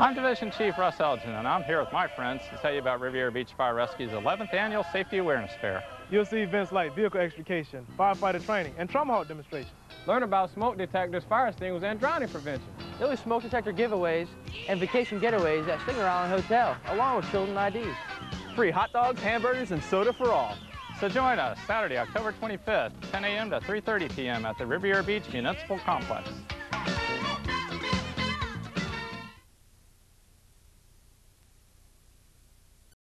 I'm Division Chief Russ Elgin, and I'm here with my friends to tell you about Riviera Beach Fire Rescue's 11th Annual Safety Awareness Fair. You'll see events like vehicle extrication, firefighter training, and Trauma Hawk demonstrations. Learn about smoke detectors, fire extinguishers, and drowning prevention. There'll be smoke detector giveaways and vacation getaways at Singer Island Hotel, along with children IDs. Free hot dogs, hamburgers, and soda for all. So join us Saturday, October 25th, 10 a.m. to 3.30 p.m. at the Riviera Beach Municipal Complex.